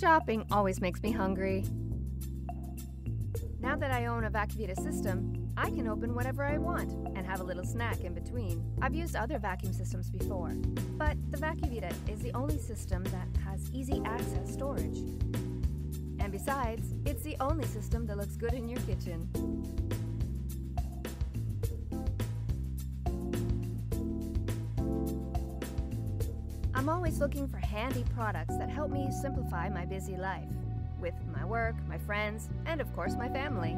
Shopping always makes me hungry. Now that I own a Vacuvita system, I can open whatever I want and have a little snack in between. I've used other vacuum systems before, but the Vacuvita is the only system that has easy access storage. And besides, it's the only system that looks good in your kitchen. I'm always looking for handy products that help me simplify my busy life with my work, my friends, and of course my family.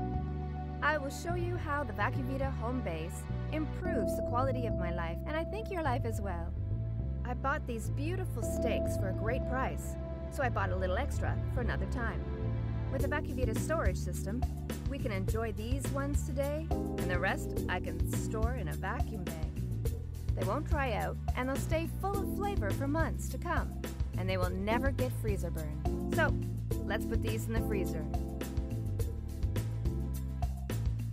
I will show you how the Vacuvita home base improves the quality of my life, and I think your life as well. I bought these beautiful steaks for a great price, so I bought a little extra for another time. With the Vacuvita storage system, we can enjoy these ones today, and the rest I can store in a vacuum bag. They won't dry out, and they'll stay full of flavor for months to come, and they will never get freezer burn. So, let's put these in the freezer.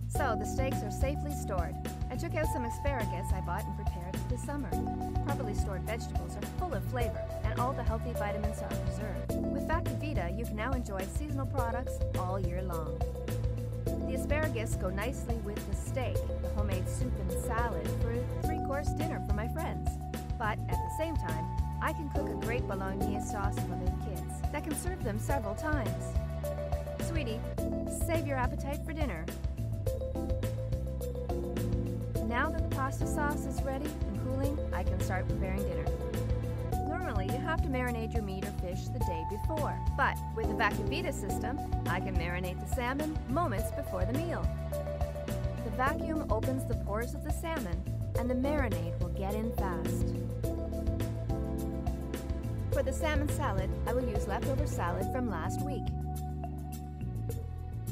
So, the steaks are safely stored. I took out some asparagus I bought and prepared for the summer. Properly stored vegetables are full of flavor, and all the healthy vitamins are preserved. With Vacuvita, you can now enjoy seasonal products all year long. The asparagus go nicely with the steak, the homemade soup and salad for a three-course dinner for my friends. But at the same time, I can cook a great bologna sauce for the kids that can serve them several times. Sweetie, save your appetite for dinner. Now that the pasta sauce is ready and cooling, I can start preparing dinner. Normally, you have to marinate your meat or fish the day before, but with the Vacuvita system, I can marinate the salmon moments before the meal. The vacuum opens the pores of the salmon, and the marinade will get in fast. For the salmon salad, I will use leftover salad from last week.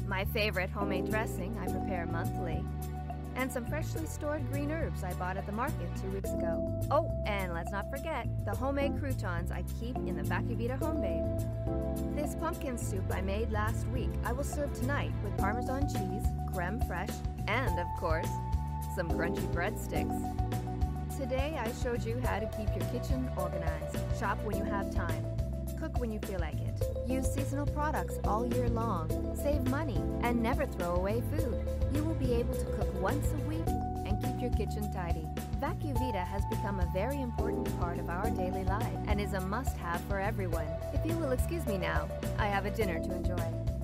My favorite homemade dressing I prepare monthly and some freshly stored green herbs I bought at the market two weeks ago. Oh, and let's not forget the homemade croutons I keep in the Vacuvita home bag. This pumpkin soup I made last week I will serve tonight with Parmesan cheese, creme fraiche, and of course, some crunchy breadsticks. Today I showed you how to keep your kitchen organized, shop when you have time, cook when you feel like it, use seasonal products all year long, save money, and never throw away food. You will be able to cook once a week and keep your kitchen tidy. Vacuvita has become a very important part of our daily life and is a must-have for everyone. If you will excuse me now, I have a dinner to enjoy.